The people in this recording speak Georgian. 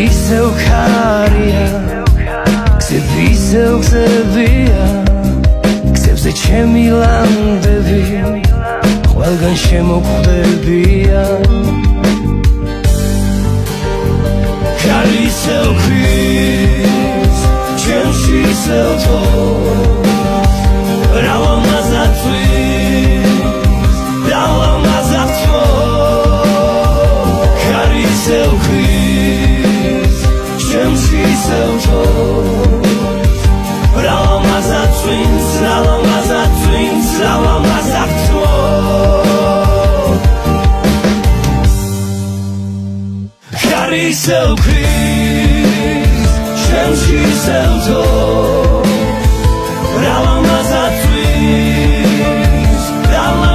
ისევ ხარია გზები ისევ გზებია გზებზე ჩემი ლანდები ყველგან შემოხვდებია ხარი ისევ ხვის ჩემში ისევ თო მაზაწვის რავა მაზაწო ხარი ისევ ხვის ჩემში ისევ თო She's out of Rama Mazat swings, Rama